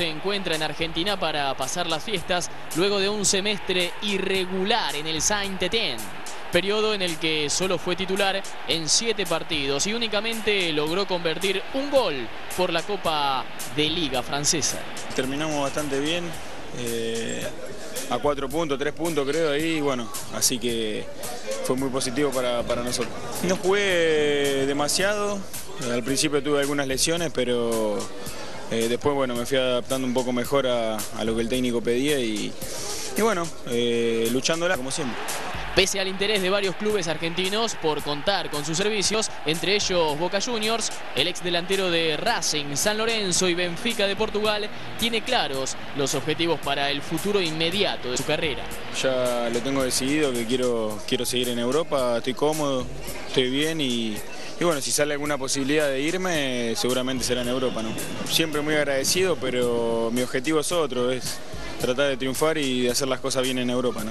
se encuentra en Argentina para pasar las fiestas luego de un semestre irregular en el Saint-Étienne periodo en el que solo fue titular en siete partidos y únicamente logró convertir un gol por la Copa de Liga francesa. Terminamos bastante bien, eh, a cuatro puntos, tres puntos creo ahí, bueno, así que fue muy positivo para, nosotros. No jugué demasiado, al principio tuve algunas lesiones, pero eh, después bueno, me fui adaptando un poco mejor a, lo que el técnico pedía y, y bueno, eh, luchándola como siempre. Pese al interés de varios clubes argentinos por contar con sus servicios, entre ellos Boca Juniors, el ex delantero de Racing, San Lorenzo y Benfica de Portugal tiene claros los objetivos para el futuro inmediato de su carrera. Ya lo tengo decidido que quiero, quiero seguir en Europa, estoy cómodo, estoy bien y, y bueno, si sale alguna posibilidad de irme, seguramente será en Europa. ¿no? Siempre muy agradecido, pero mi objetivo es otro, es tratar de triunfar y de hacer las cosas bien en Europa. ¿no?